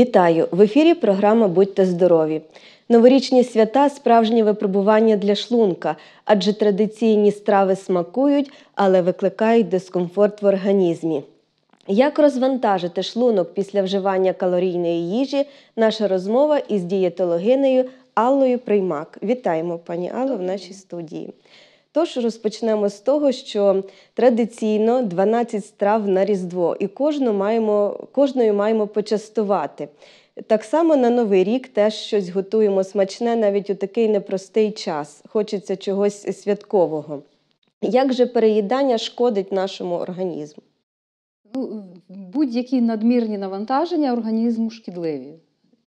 Вітаю! В ефірі програма Будьте здорові. Новорічні свята справжнє випробування для шлунка, адже традиційні страви смакують, але викликають дискомфорт в організмі. Як розвантажити шлунок після вживання калорійної їжі? Наша розмова із дієтологинею Аллою Приймак. Вітаємо, пані Алло, в нашій студії. Тож розпочнемо з того, що традиційно 12 страв на Різдво, і кожну маємо, кожною маємо почастувати. Так само на Новий рік теж щось готуємо смачне навіть у такий непростий час. Хочеться чогось святкового. Як же переїдання шкодить нашому організму? Ну, будь-які надмірні навантаження організму шкідливі.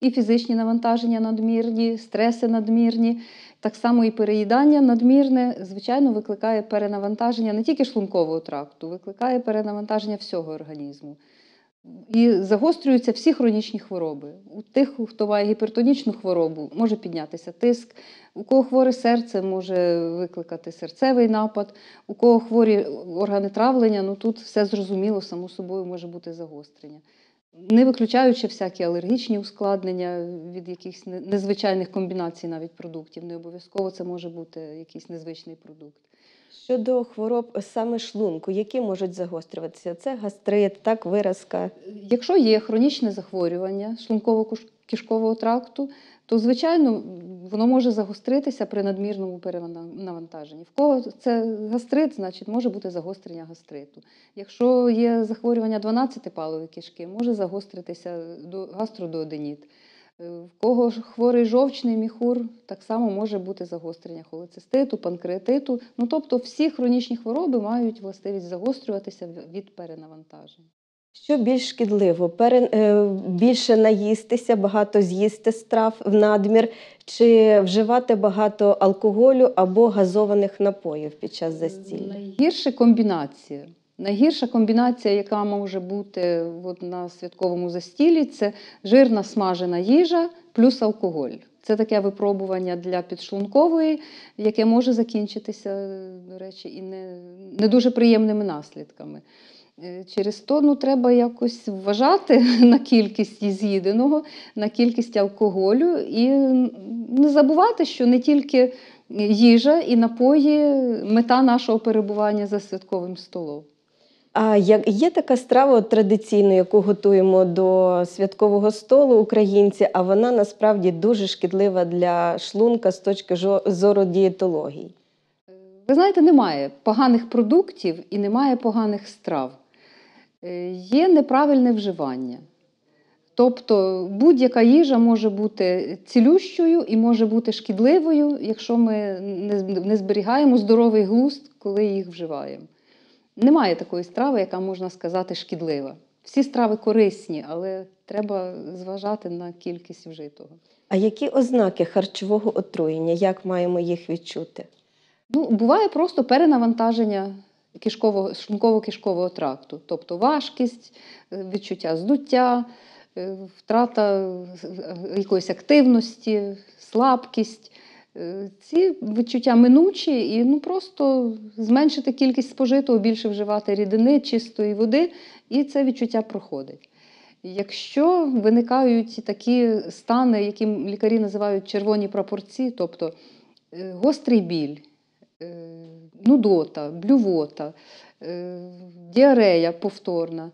І фізичні навантаження надмірні, стреси надмірні, так само і переїдання надмірне, звичайно, викликає перенавантаження не тільки шлункового тракту, викликає перенавантаження всього організму. І загострюються всі хронічні хвороби. У тих, хто має гіпертонічну хворобу, може піднятися тиск, у кого хворе серце може викликати серцевий напад, у кого хворі органи травлення, ну тут все зрозуміло, само собою може бути загострення. Не виключаючи всякі алергічні ускладнення від якихось незвичайних комбінацій навіть продуктів. Не обов'язково це може бути якийсь незвичний продукт. Щодо хвороб саме шлунку, які можуть загострюватися? Це гастрит, так, виразка. Якщо є хронічне захворювання шлунково-кишкового тракту, то, звичайно, воно може загостритися при надмірному перенавантаженні. В кого це гастрит, значить може бути загострення гастриту. Якщо є захворювання 12-палої кишки, може загостритися гастродооденіт. В кого хворий жовчний міхур, так само може бути загострення холециститу, панкреатиту. Ну, тобто всі хронічні хвороби мають властивість загострюватися від перенавантажень. Що більш шкідливо? Пере, е, більше наїстися, багато з'їсти страв в надмір, чи вживати багато алкоголю або газованих напоїв під час застілля? Найгірша комбінація. Найгірша комбінація, яка може бути от на святковому застілі, це жирна смажена їжа плюс алкоголь. Це таке випробування для підшлункової, яке може закінчитися, до речі, і не, не дуже приємними наслідками. Через то ну, треба якось вважати на кількість з'їденого, на кількість алкоголю і не забувати, що не тільки їжа і напої мета нашого перебування за святковим столом. А як є така страва традиційна, яку готуємо до святкового столу українці, а вона насправді дуже шкідлива для шлунка з точки зору дієтології. Ви знаєте, немає поганих продуктів і немає поганих страв. Е, є неправильне вживання. Тобто будь-яка їжа може бути цілющою і може бути шкідливою, якщо ми не зберігаємо здоровий глузд, коли їх вживаємо. Немає такої страви, яка можна сказати шкідлива. Всі страви корисні, але треба зважати на кількість вжитого. А які ознаки харчового отруєння? Як маємо їх відчути? Ну, Буває просто перенавантаження шлунково-кишкового тракту, тобто важкість, відчуття здуття, е, втрата якоїсь активності, слабкість. Е, ці відчуття минучі і ну, просто зменшити кількість спожитого, більше вживати рідини, чистої води, і це відчуття проходить. Якщо виникають такі стани, які лікарі називають червоні пропорції, тобто е, гострий біль, е, нудота, блювота, діарея повторна,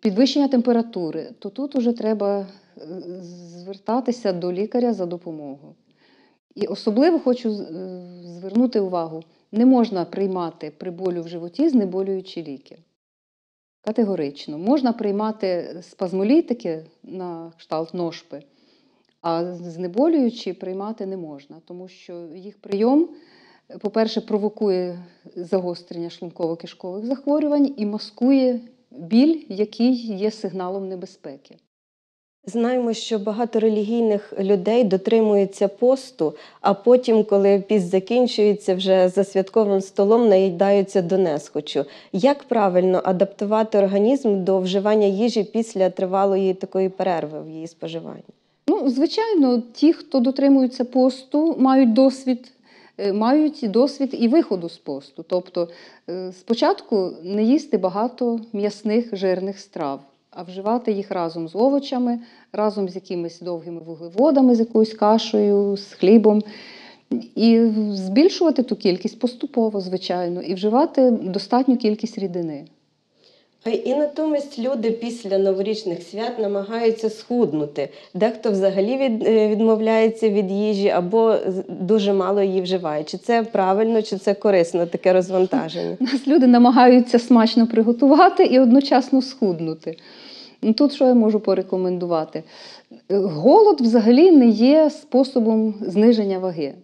підвищення температури, то тут вже треба звертатися до лікаря за допомогою. І особливо хочу е, звернути увагу: не можна приймати при болю в животі знеболюючі ліки. Категорично. Можна приймати спазмолітики на кшталт ношпи, а знеболюючі приймати не можна, тому що їх прийом, по-перше, провокує загострення шлунково-кишкових захворювань і маскує біль, який є сигналом небезпеки. Знаємо, що багато релігійних людей дотримуються посту, а потім, коли піст закінчується, вже за святковим столом наїдаються до несхочу. Як правильно адаптувати організм до вживання їжі після тривалої такої перерви в її споживанні? Ну, звичайно, ті, хто дотримується посту, мають досвід. Е, мають досвід і виходу з посту. Тобто е, спочатку не їсти багато м'ясних жирних страв а вживати їх разом з овочами, разом з якимись довгими вуглеводами, з якоюсь кашею, з хлібом. І збільшувати ту кількість поступово, звичайно, і вживати достатню кількість рідини. А І натомість люди після новорічних свят намагаються схуднути. Дехто взагалі е, відмовляється від їжі або дуже мало її вживає. Чи це правильно, чи це корисно таке розвантаження? Нас люди намагаються смачно приготувати і одночасно схуднути. Ну, Тут що я можу порекомендувати? Е, Голод взагалі не є способом зниження ваги.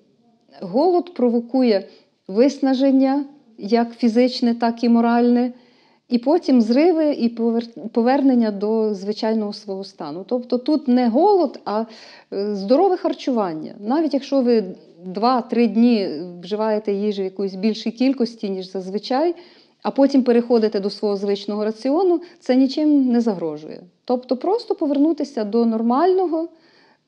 Голод провокує виснаження, як фізичне, так і моральне, і потім зриви і повернення до звичайного свого стану. Тобто тут не голод, а е, здорове харчування. Навіть якщо ви 2-3 дні вживаєте їжі в якоїсь більшій кількості, ніж зазвичай, а потім переходите до свого звичного раціону, це нічим не загрожує. Тобто просто повернутися до нормального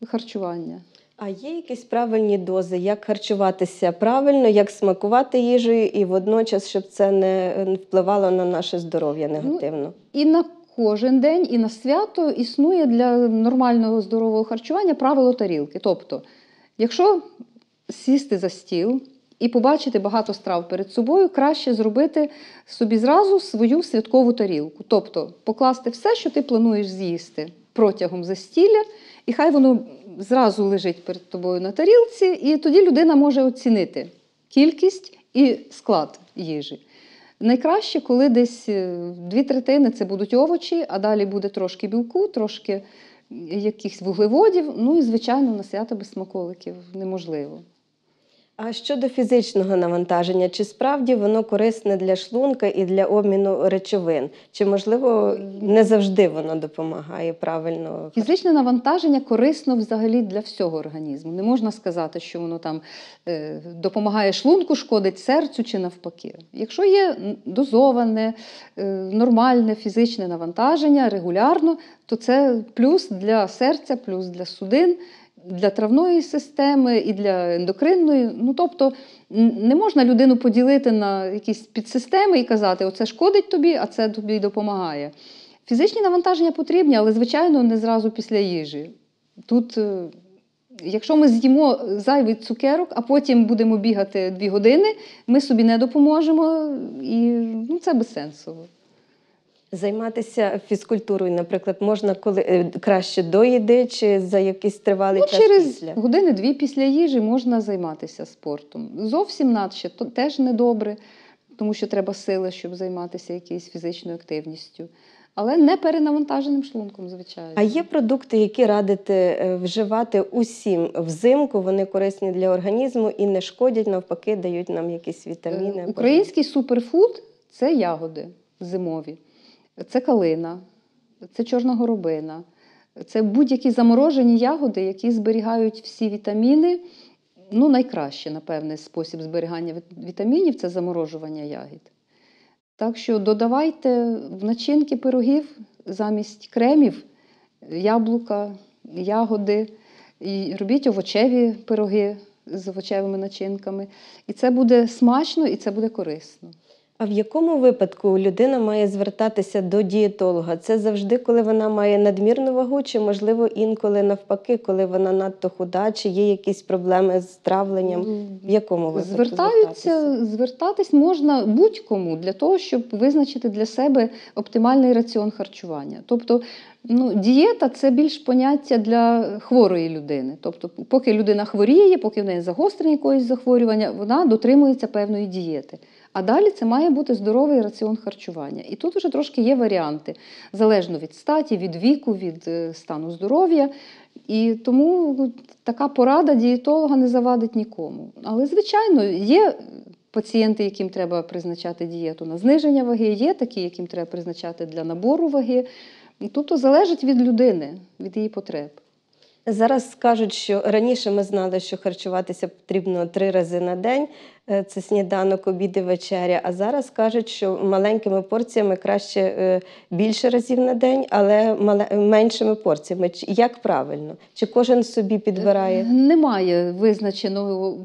харчування. А є якісь правильні дози, як харчуватися правильно, як смакувати їжею, і водночас, щоб це не впливало на наше здоров'я негативно. І на кожен день, і на свято існує для нормального здорового харчування правило тарілки. Тобто, якщо сісти за стіл і побачити багато страв перед собою, краще зробити собі зразу свою святкову тарілку. Тобто покласти все, що ти плануєш з'їсти протягом застілля, і хай воно зразу лежить перед тобою на тарілці, і тоді людина може оцінити кількість і склад їжі. Найкраще, коли десь е, дві третини це будуть овочі, а далі буде трошки білку, трошки якихось вуглеводів. Ну і, звичайно, на свято без смаколиків неможливо. А щодо фізичного навантаження, чи справді воно корисне для шлунка і для обміну речовин? Чи можливо не завжди воно допомагає правильно? Фізичне навантаження корисно взагалі для всього організму. Не можна сказати, що воно там е, допомагає шлунку, шкодить серцю чи навпаки. Якщо є дозоване, е, нормальне фізичне навантаження регулярно, то це плюс для серця, плюс для судин. Для травної системи і для ендокринної. Ну, тобто не можна людину поділити на якісь підсистеми і казати, оце шкодить тобі, а це тобі допомагає. Фізичні навантаження потрібні, але, звичайно, не зразу після їжі. Тут, е, якщо ми з'їмо зайвий цукерок, а потім будемо бігати дві години, ми собі не допоможемо, і ну, це безсенсово. Займатися фізкультурою, наприклад, можна коли е, краще до їди чи за якийсь тривалий Ну, час через після? години-дві після їжі можна займатися спортом. Зовсім надще то теж недобре, тому що треба сили, щоб займатися якоюсь фізичною активністю. Але не перенавантаженим шлунком, звичайно. А є продукти, які радите е, вживати усім взимку. Вони корисні для організму і не шкодять, навпаки, дають нам якісь вітаміни. Е, Український суперфуд це ягоди зимові, це калина, це чорна горобина, це будь-які заморожені ягоди, які зберігають всі вітаміни. Ну, найкраще, напевне, спосіб зберігання вітамінів це заморожування ягід. Так що додавайте в начинки пирогів замість кремів яблука, ягоди, і робіть овочеві пироги з овочевими начинками. І це буде смачно і це буде корисно. А в якому випадку людина має звертатися до дієтолога? Це завжди, коли вона має надмірну вагу, чи можливо інколи навпаки, коли вона надто худа, чи є якісь проблеми з травленням? В якому випадку Звертаються, звертатись можна будь-кому для того, щоб визначити для себе оптимальний раціон харчування. Тобто, ну, дієта це більш поняття для хворої людини. Тобто, поки людина хворіє, поки в неї загострення якогось захворювання, вона дотримується певної дієти. А далі це має бути здоровий раціон харчування. І тут вже трошки є варіанти, залежно від статі, від віку, від е, стану здоров'я. І тому ну, така порада дієтолога не завадить нікому. Але, звичайно, є пацієнти, яким треба призначати дієту на зниження ваги, є такі, яким треба призначати для набору ваги. Тобто залежить від людини, від її потреб. Зараз скажуть, що раніше ми знали, що харчуватися потрібно три рази на день. Е, Це сніданок, обід і вечеря. А зараз кажуть, що маленькими порціями краще е, більше разів на день, але меншими порціями. Як правильно? Чи кожен собі підбирає? Немає визначеного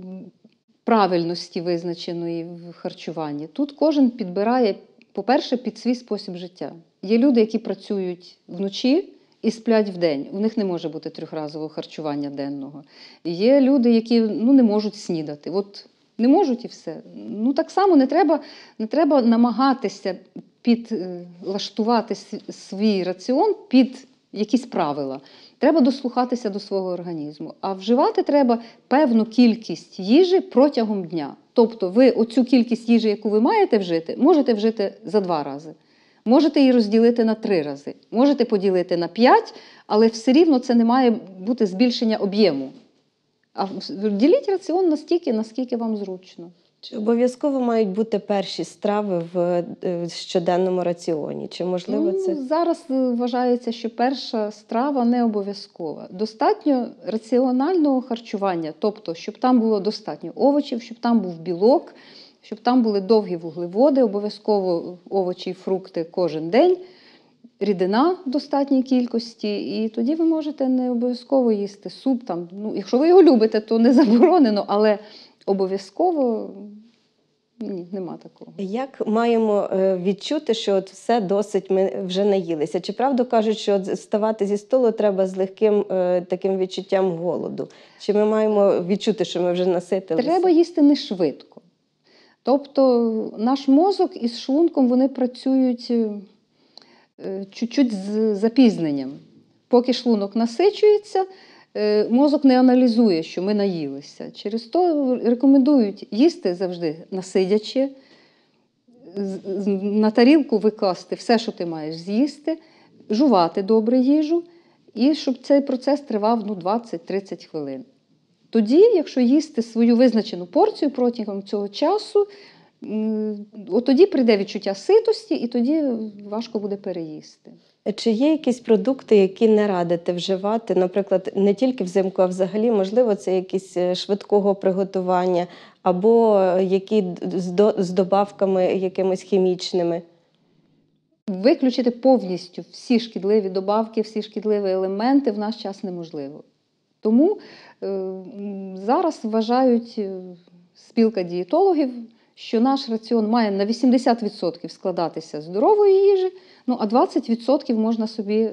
правильності визначеної в харчуванні. Тут кожен підбирає, по-перше, під свій спосіб життя. Є люди, які працюють вночі і сплять вдень. У них не може бути трьохразового харчування денного. Є люди, які ну, не можуть снідати. От не можуть і все. Ну так само не треба, не треба намагатися підлаштувати свій раціон під якісь правила. Треба дослухатися до свого організму. А вживати треба певну кількість їжі протягом дня. Тобто, ви оцю кількість їжі, яку ви маєте вжити, можете вжити за два рази. Можете її розділити на три рази, можете поділити на п'ять, але все рівно це не має бути збільшення об'єму. А діліть раціон настільки, наскільки вам зручно. Чи обов'язково мають бути перші страви в е, щоденному раціоні? Чи можливо це? Ну, зараз е, вважається, що перша страва не обов'язкова. Достатньо раціонального харчування, тобто, щоб там було достатньо овочів, щоб там був білок, щоб там були довгі вуглеводи, обов'язково овочі і фрукти кожен день, рідина в достатній кількості, і тоді ви можете не обов'язково їсти суп. Там, ну, якщо ви його любите, то не заборонено, але обов'язково ні, нема такого. Як маємо е, відчути, що от все досить ми вже наїлися? Чи правду кажуть, що от ставати зі столу треба з легким е, таким відчуттям голоду? Чи ми маємо відчути, що ми вже наситилися? Треба їсти не швидко. Тобто наш мозок із шлунком вони працюють е, е, чуть-чуть з запізненням. Поки шлунок насичується, е, мозок не аналізує, що ми наїлися. Через то рекомендують їсти завжди насидячи, на тарілку викласти все, що ти маєш з'їсти, жувати добре їжу, і щоб цей процес тривав ну, 20-30 хвилин. Тоді, якщо їсти свою визначену порцію протягом цього часу, от тоді прийде відчуття ситості, і тоді важко буде переїсти. Чи є якісь продукти, які не радите вживати, наприклад, не тільки взимку, а взагалі, можливо, це якісь е, швидкого приготування, або які з добавками якимись хімічними? Виключити повністю всі шкідливі добавки, всі шкідливі елементи в наш час неможливо. Тому е, зараз вважають е, спілка дієтологів, що наш раціон має на 80% складатися здорової їжі, ну а 20% можна собі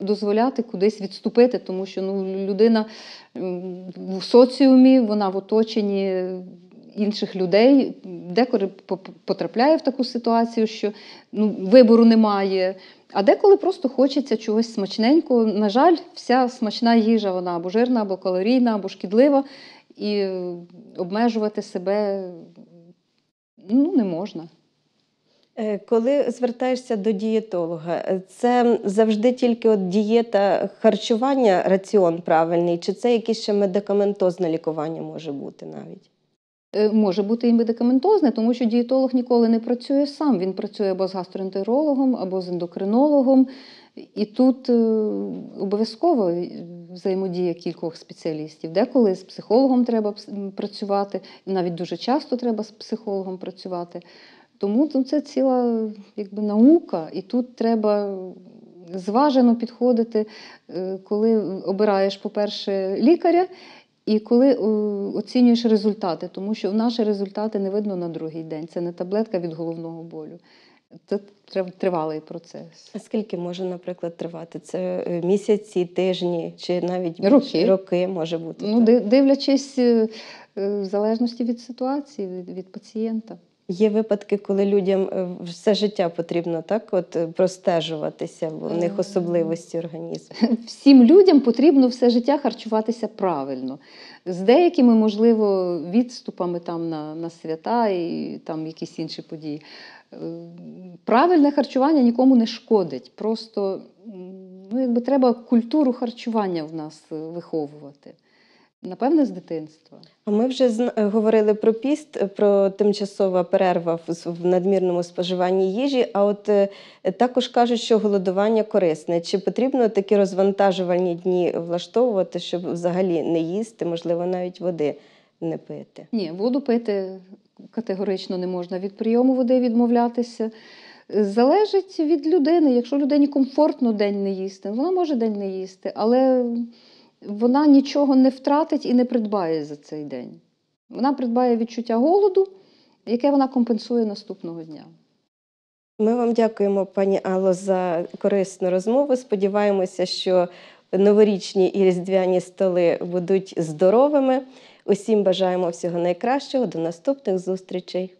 дозволяти кудись відступити, тому що ну, людина в соціумі, вона в оточенні інших людей, деколи потрапляє в таку ситуацію, що ну, вибору немає. А деколи просто хочеться чогось смачненького. На жаль, вся смачна їжа вона або жирна, або калорійна, або шкідлива, і обмежувати себе ну, не можна. Е, Коли звертаєшся до дієтолога, це завжди тільки от дієта харчування, раціон правильний, чи це якесь ще медикаментозне лікування може бути навіть? Е, Може бути і медикаментозне, тому що дієтолог ніколи не працює сам. Він працює або з гастроентерологом, або з ендокринологом. І тут е, обов'язково е, взаємодія кількох спеціалістів. Деколи з психологом треба працювати, навіть дуже часто треба з психологом працювати. Тому ну, це ціла якби, наука, і тут треба зважено підходити, коли обираєш, по-перше, лікаря, і коли оцінюєш результати, тому що наші результати не видно на другий день. Це не таблетка від головного болю. Це тривалий процес. А скільки може, наприклад, тривати? Це е, місяці, тижні чи навіть? Роки. роки може бути? Ну, так? дивлячись е, е, в залежності від ситуації, від пацієнта. Є випадки, коли людям е, все життя потрібно так, от е, простежуватися, бо в них Е. особливості організму. Всім людям потрібно все життя харчуватися правильно. З деякими, можливо, відступами там на, на свята і там якісь інші події. Правильне харчування нікому не шкодить. Просто ну, якби треба культуру харчування в нас виховувати. Напевне, з дитинства. А ми вже е, говорили про піст, е, про тимчасова перерва в, надмірному споживанні їжі. А от е, також кажуть, що голодування корисне. Чи потрібно такі розвантажувальні дні влаштовувати, щоб взагалі не їсти, можливо, навіть води не пити? Ні, воду пити категорично не можна. Від прийому води відмовлятися. Залежить від людини. Якщо людині комфортно день не їсти, вона може день не їсти, але вона нічого не втратить і не придбає за цей день. Вона придбає відчуття голоду, яке вона компенсує наступного дня. Ми вам дякуємо, пані Алло, за корисну розмову. Сподіваємося, що новорічні і різдвяні столи будуть здоровими. Усім бажаємо всього найкращого. До наступних зустрічей.